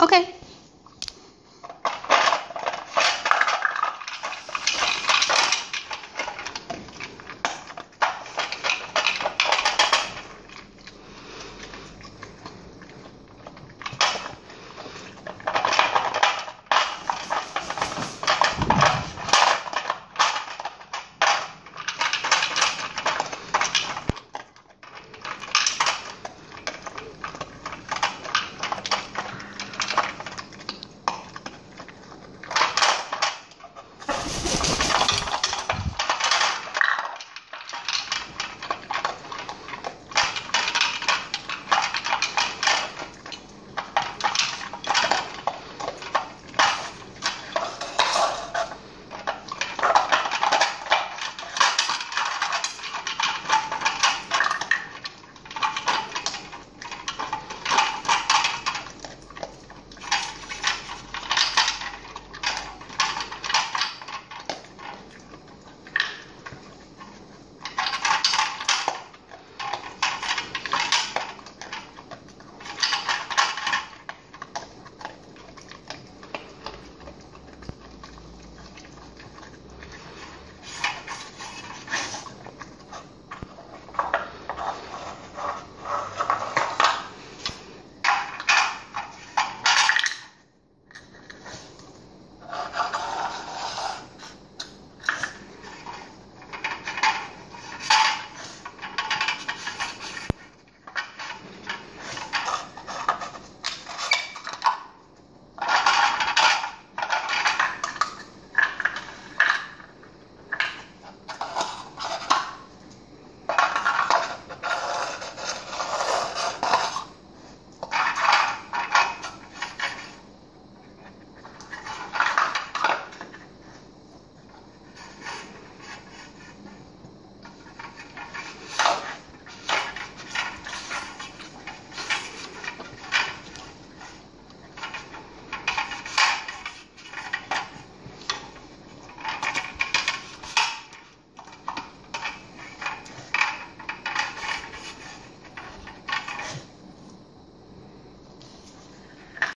Okay.